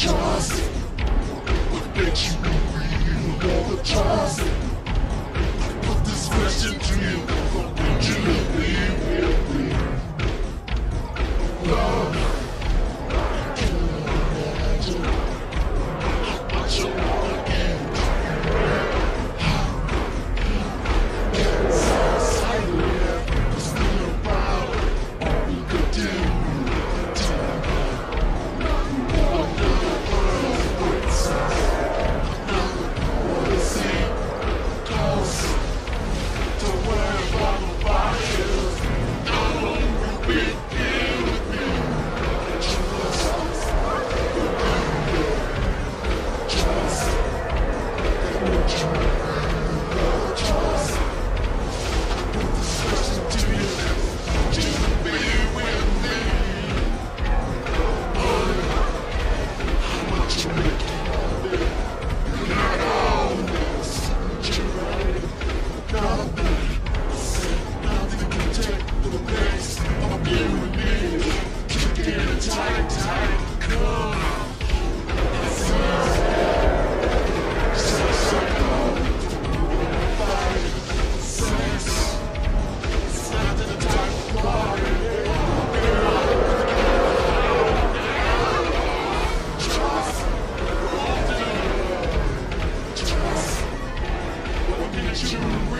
trust. I bet you can read the trust. Yeah.